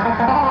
Oh,